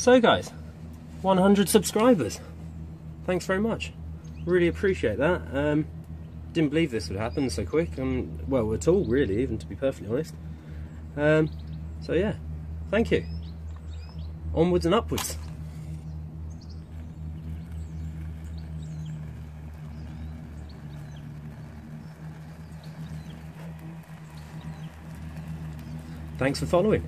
So, guys, 100 subscribers. Thanks very much. Really appreciate that. Um, didn't believe this would happen so quick. Um, well, at all, really, even to be perfectly honest. Um, so, yeah, thank you. Onwards and upwards. Thanks for following.